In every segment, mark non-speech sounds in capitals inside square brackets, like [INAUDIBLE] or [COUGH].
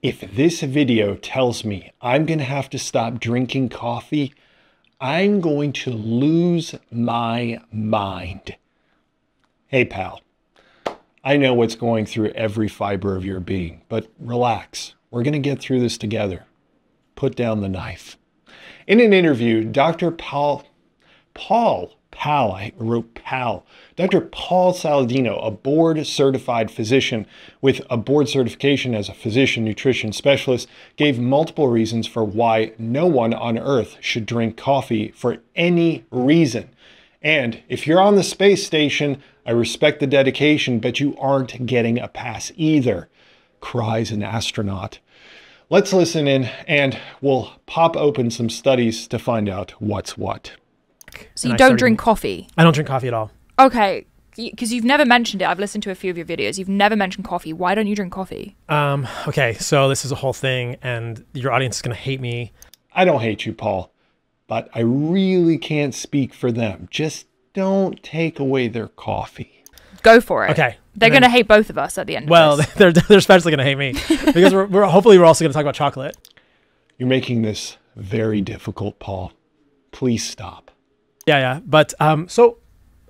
If this video tells me I'm going to have to stop drinking coffee, I'm going to lose my mind. Hey, pal. I know what's going through every fiber of your being, but relax. We're going to get through this together. Put down the knife. In an interview, Dr. Paul, Paul Pal, I wrote Pal. Dr. Paul Saladino, a board certified physician with a board certification as a physician nutrition specialist, gave multiple reasons for why no one on earth should drink coffee for any reason. And if you're on the space station, I respect the dedication, but you aren't getting a pass either, cries an astronaut. Let's listen in and we'll pop open some studies to find out what's what. So you don't started- drink coffee? I don't drink coffee at all. Okay, because you've never mentioned it. I've listened to a few of your videos. You've never mentioned coffee. Why don't you drink coffee? Um, okay, so this is a whole thing, and your audience is going to hate me. I don't hate you, Paul, but I really can't speak for them. Just don't take away their coffee. Go for it. Okay. They're going to hate both of us at the end Well, of this. [LAUGHS] they're they're especially going to hate me because we're, we're hopefully we're also going to talk about chocolate. You're making this very difficult, Paul. Please stop. Yeah, yeah. But um, so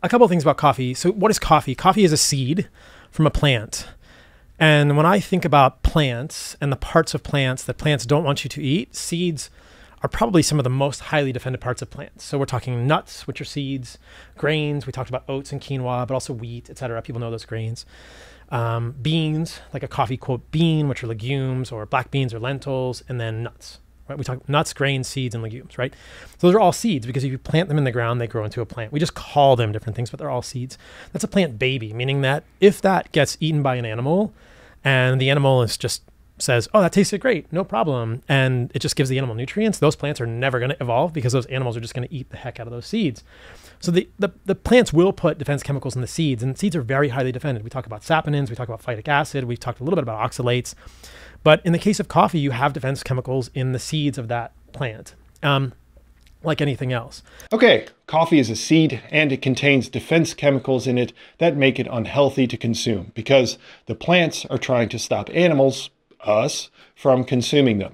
a couple of things about coffee. So what is coffee? Coffee is a seed from a plant. And when I think about plants and the parts of plants that plants don't want you to eat, seeds are probably some of the most highly defended parts of plants. So we're talking nuts, which are seeds, grains. We talked about oats and quinoa, but also wheat, etc. People know those grains. Um, beans, like a coffee quote bean, which are legumes, or black beans or lentils, and then nuts. Right? We talk nuts, grains, seeds, and legumes. Right? So those are all seeds because if you plant them in the ground, they grow into a plant. We just call them different things, but they're all seeds. That's a plant baby, meaning that if that gets eaten by an animal, and the animal is just says, "Oh, that tasted great, no problem," and it just gives the animal nutrients, those plants are never going to evolve because those animals are just going to eat the heck out of those seeds. So the, the the plants will put defense chemicals in the seeds, and seeds are very highly defended. We talk about saponins, we talk about phytic acid, we've talked a little bit about oxalates, but in the case of coffee, you have defense chemicals in the seeds of that plant, um, like anything else. Okay, coffee is a seed and it contains defense chemicals in it that make it unhealthy to consume because the plants are trying to stop animals, us, from consuming them.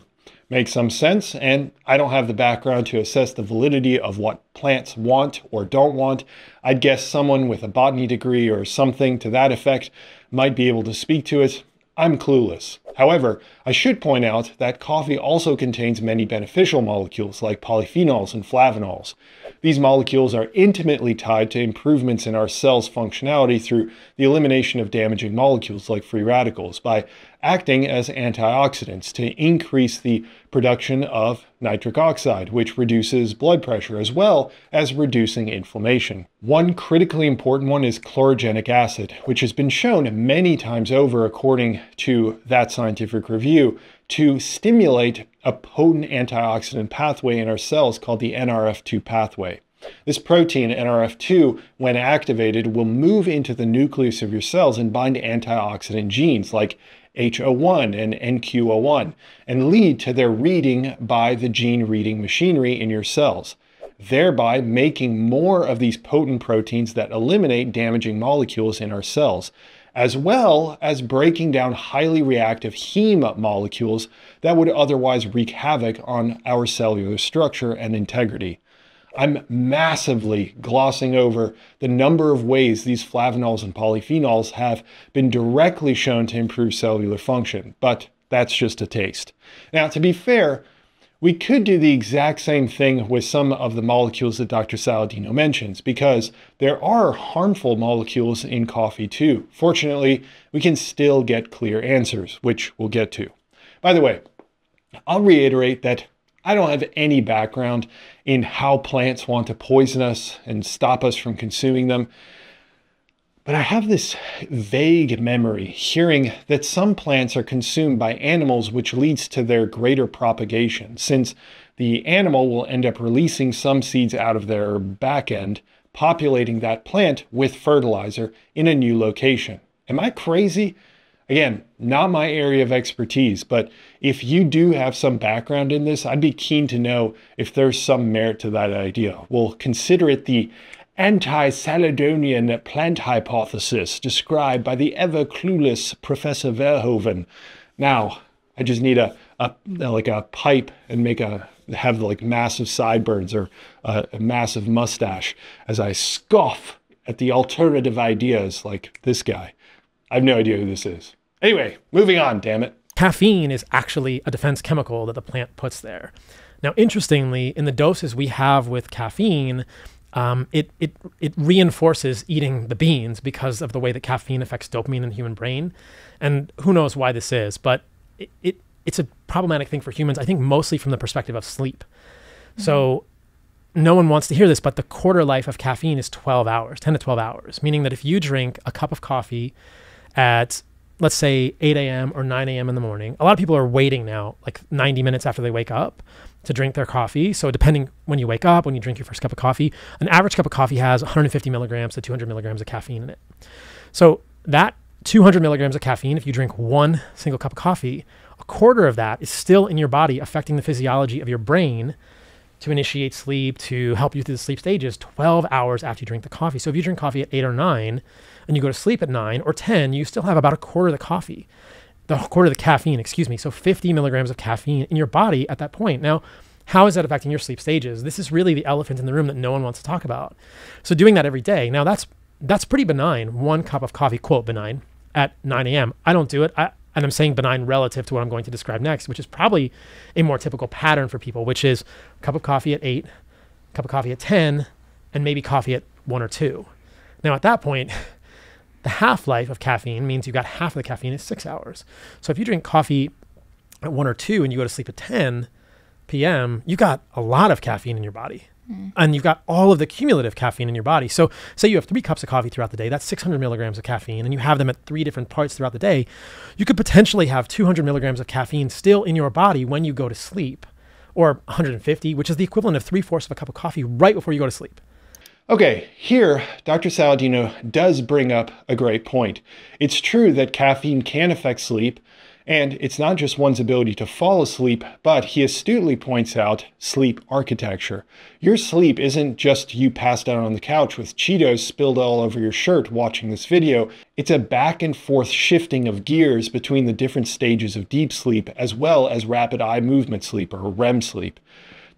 Makes some sense, and I don't have the background to assess the validity of what plants want or don't want. I'd guess someone with a botany degree or something to that effect might be able to speak to it. I'm clueless. However, I should point out that coffee also contains many beneficial molecules like polyphenols and flavonols. These molecules are intimately tied to improvements in our cells' functionality through the elimination of damaging molecules like free radicals by acting as antioxidants to increase the production of nitric oxide, which reduces blood pressure as well as reducing inflammation. One critically important one is chlorogenic acid, which has been shown many times over, according to that scientific review, to stimulate a potent antioxidant pathway in our cells called the NRF2 pathway. This protein, NRF2, when activated, will move into the nucleus of your cells and bind antioxidant genes like HO1 and NQO1 and lead to their reading by the gene reading machinery in your cells, thereby making more of these potent proteins that eliminate damaging molecules in our cells, as well as breaking down highly reactive heme molecules that would otherwise wreak havoc on our cellular structure and integrity. I'm massively glossing over the number of ways these flavonols and polyphenols have been directly shown to improve cellular function, but that's just a taste. Now, to be fair, we could do the exact same thing with some of the molecules that Dr. Saladino mentions because there are harmful molecules in coffee too. Fortunately, we can still get clear answers, which we'll get to. By the way, I'll reiterate that I don't have any background in how plants want to poison us and stop us from consuming them. But I have this vague memory hearing that some plants are consumed by animals, which leads to their greater propagation, since the animal will end up releasing some seeds out of their back end, populating that plant with fertilizer in a new location. Am I crazy? Again, not my area of expertise, but if you do have some background in this, I'd be keen to know if there's some merit to that idea. We'll consider it the anti-Saladonian plant hypothesis described by the ever clueless Professor Verhoeven. Now, I just need a, a like a pipe and make a have like massive sideburns or a, a massive mustache as I scoff at the alternative ideas like this guy. I have no idea who this is. Anyway, moving on, damn it. Caffeine is actually a defense chemical that the plant puts there. Now, interestingly, in the doses we have with caffeine, um, it, it, it reinforces eating the beans because of the way that caffeine affects dopamine in the human brain. And who knows why this is, but it, it it's a problematic thing for humans, I think mostly from the perspective of sleep. Mm-hmm. So no one wants to hear this, but the quarter life of caffeine is 12 hours, 10 to 12 hours, meaning that if you drink a cup of coffee at, let's say, 8 a.m. or 9 a.m. in the morning, a lot of people are waiting now, like 90 minutes after they wake up to drink their coffee. So, depending when you wake up, when you drink your first cup of coffee, an average cup of coffee has 150 milligrams to 200 milligrams of caffeine in it. So, that 200 milligrams of caffeine, if you drink one single cup of coffee, a quarter of that is still in your body affecting the physiology of your brain to initiate sleep, to help you through the sleep stages 12 hours after you drink the coffee. So if you drink coffee at 8 or 9 and you go to sleep at 9 or 10, you still have about a quarter of the coffee, the quarter of the caffeine, excuse me. So 50 milligrams of caffeine in your body at that point. Now, how is that affecting your sleep stages? This is really the elephant in the room that no one wants to talk about. So doing that every day. Now that's that's pretty benign. One cup of coffee, quote benign, at 9 a.m. I don't do it. I, and I'm saying benign relative to what I'm going to describe next, which is probably a more typical pattern for people, which is a cup of coffee at eight, a cup of coffee at 10, and maybe coffee at one or two. Now, at that point, [LAUGHS] the half life of caffeine means you've got half of the caffeine is six hours. So if you drink coffee at one or two and you go to sleep at 10 p.m., you got a lot of caffeine in your body. Mm. And you've got all of the cumulative caffeine in your body. So, say you have three cups of coffee throughout the day, that's 600 milligrams of caffeine, and you have them at three different parts throughout the day. You could potentially have 200 milligrams of caffeine still in your body when you go to sleep, or 150, which is the equivalent of three fourths of a cup of coffee right before you go to sleep. Okay, here, Dr. Saladino does bring up a great point. It's true that caffeine can affect sleep, and it's not just one's ability to fall asleep, but he astutely points out sleep architecture. Your sleep isn't just you passed out on the couch with Cheetos spilled all over your shirt watching this video. It's a back and forth shifting of gears between the different stages of deep sleep, as well as rapid eye movement sleep or REM sleep.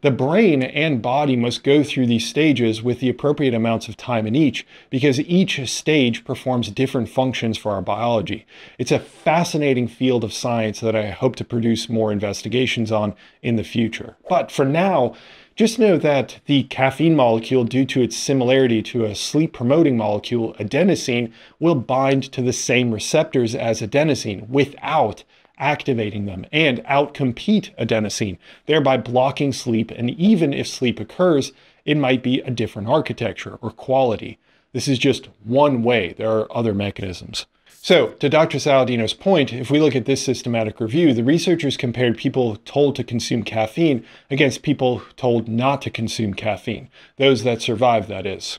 The brain and body must go through these stages with the appropriate amounts of time in each because each stage performs different functions for our biology. It's a fascinating field of science that I hope to produce more investigations on in the future. But for now, just know that the caffeine molecule, due to its similarity to a sleep promoting molecule, adenosine, will bind to the same receptors as adenosine without activating them and outcompete adenosine, thereby blocking sleep. And even if sleep occurs, it might be a different architecture or quality. This is just one way. There are other mechanisms. So, to Dr. Saladino's point, if we look at this systematic review, the researchers compared people told to consume caffeine against people told not to consume caffeine, those that survived, that is.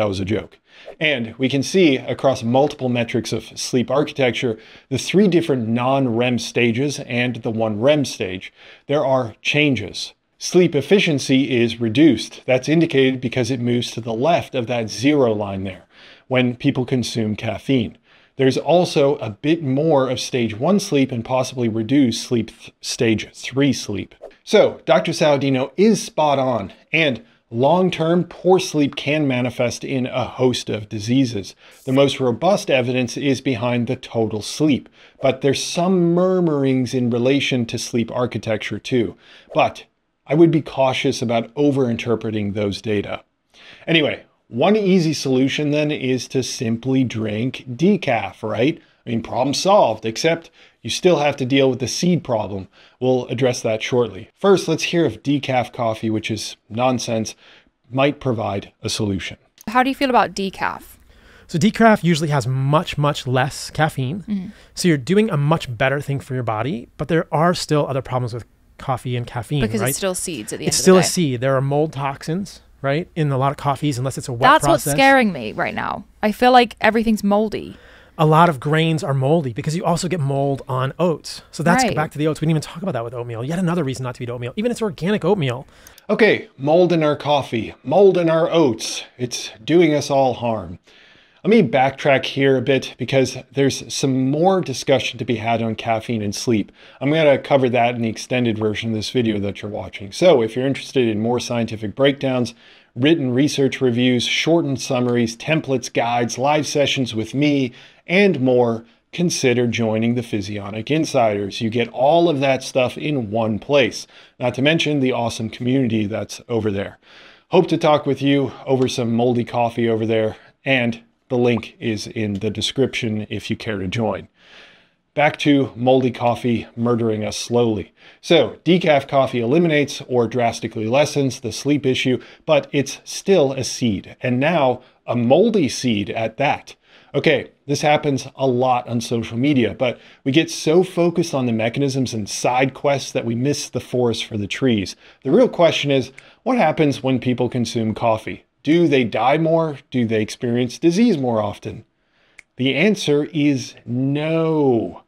That was a joke. And we can see across multiple metrics of sleep architecture, the three different non-REM stages and the one REM stage, there are changes. Sleep efficiency is reduced. That's indicated because it moves to the left of that zero line there when people consume caffeine. There's also a bit more of stage one sleep and possibly reduced sleep stage three sleep. So Dr. Saladino is spot on. And Long term, poor sleep can manifest in a host of diseases. The most robust evidence is behind the total sleep, but there's some murmurings in relation to sleep architecture too. But I would be cautious about overinterpreting those data. Anyway, one easy solution then is to simply drink decaf, right? I mean, problem solved, except you still have to deal with the seed problem. We'll address that shortly. First, let's hear if decaf coffee, which is nonsense, might provide a solution. How do you feel about decaf? So decaf usually has much, much less caffeine. Mm-hmm. So you're doing a much better thing for your body, but there are still other problems with coffee and caffeine. Because right? it's still seeds at the end it's still a seed. There are mold toxins, right, in a lot of coffees, unless it's a wet That's process. what's scaring me right now. I feel like everything's moldy a lot of grains are moldy because you also get mold on oats. So that's right. back to the oats. We didn't even talk about that with oatmeal. Yet another reason not to eat oatmeal, even if it's organic oatmeal. Okay, mold in our coffee, mold in our oats. It's doing us all harm. Let me backtrack here a bit because there's some more discussion to be had on caffeine and sleep. I'm going to cover that in the extended version of this video that you're watching. So if you're interested in more scientific breakdowns, written research reviews, shortened summaries, templates, guides, live sessions with me, and more, consider joining the Physionic Insiders. You get all of that stuff in one place, not to mention the awesome community that's over there. Hope to talk with you over some moldy coffee over there, and the link is in the description if you care to join. Back to moldy coffee murdering us slowly. So, decaf coffee eliminates or drastically lessens the sleep issue, but it's still a seed, and now a moldy seed at that. Okay, this happens a lot on social media, but we get so focused on the mechanisms and side quests that we miss the forest for the trees. The real question is what happens when people consume coffee? Do they die more? Do they experience disease more often? The answer is no.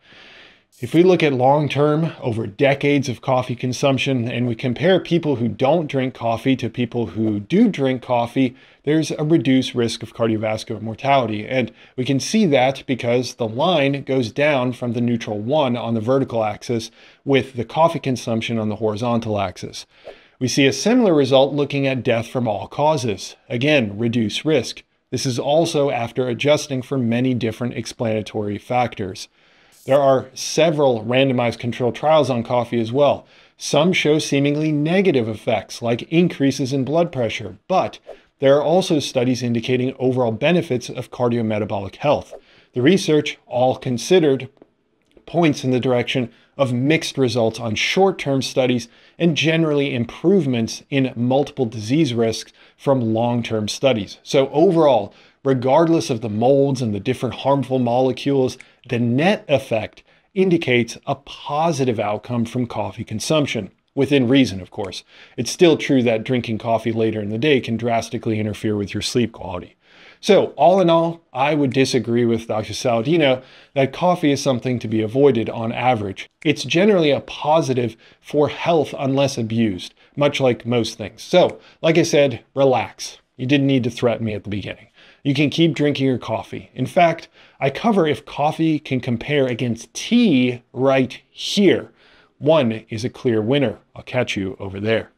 If we look at long term, over decades of coffee consumption, and we compare people who don't drink coffee to people who do drink coffee, there's a reduced risk of cardiovascular mortality. And we can see that because the line goes down from the neutral one on the vertical axis with the coffee consumption on the horizontal axis. We see a similar result looking at death from all causes. Again, reduced risk. This is also after adjusting for many different explanatory factors. There are several randomized controlled trials on coffee as well. Some show seemingly negative effects, like increases in blood pressure, but there are also studies indicating overall benefits of cardiometabolic health. The research, all considered, points in the direction of mixed results on short term studies and generally improvements in multiple disease risks from long term studies. So, overall, regardless of the molds and the different harmful molecules, the net effect indicates a positive outcome from coffee consumption. Within reason, of course. It's still true that drinking coffee later in the day can drastically interfere with your sleep quality. So, all in all, I would disagree with Dr. Saladino that coffee is something to be avoided on average. It's generally a positive for health unless abused, much like most things. So, like I said, relax. You didn't need to threaten me at the beginning. You can keep drinking your coffee. In fact, I cover if coffee can compare against tea right here. One is a clear winner. I'll catch you over there.